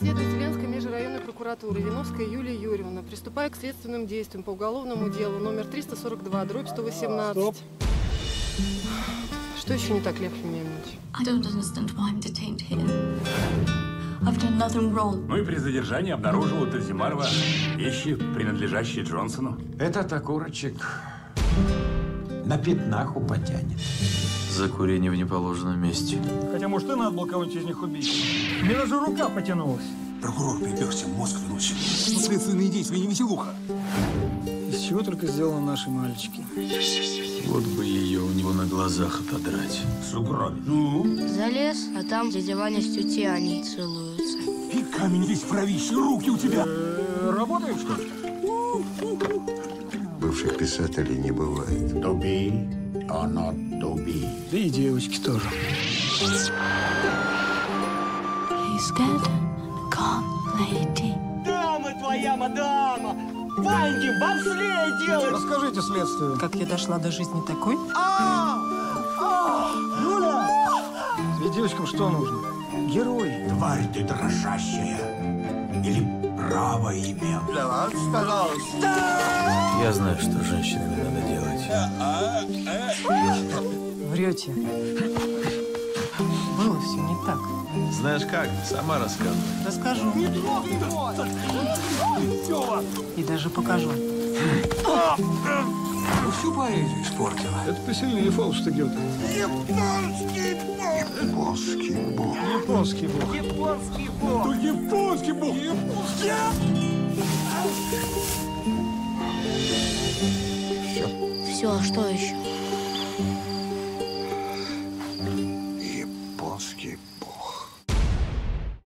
следователь Ленской межрайонной прокуратуры Виновская Юлия Юрьевна. Приступая к следственным действиям по уголовному делу номер 342, дробь 118. Стоп. Что еще не так, Лев Емельянович? I don't understand why I'm detained here. I've done nothing wrong. Ну и при задержании обнаружил у Тазимарова вещи, принадлежащие Джонсону. Этот окурочек на пятнаху потянет. За курение в неположенном месте. Хотя, может, и надо было кого-нибудь из них убить. Мне даже рука потянулась. Прокурор приперся, мозг выносит. Ну, следственные действия не веселуха. Из чего только сделаны наши мальчики. Вот бы ее у него на глазах отодрать. С угроми. Ну, Залез, а там дядя Ваня с тетей Аней целуются. и камень весь в кровище, руки у тебя. Э, Работаем, что ли? Писателей не бывает. To be or not to be. Да и девочки тоже. He's scared. Calm, lady. Дама твоя, мадама! Ваньки, бобслей делать! Расскажите следствию. Как я дошла до жизни такой? Ведь девочкам что нужно? Герой. Тварь ты дрожащая. Или право имел. Для вас, пожалуйста. Я знаю, что с женщинами надо делать. Врете. Было все не так. Знаешь как? Сама рассказывай. Расскажу. И даже покажу. Всю поэзию испортила. Это посильнее Фауста Гёте. Японский бог. Японский бог. Японский бог! Ну, японский бог. Все, а что еще?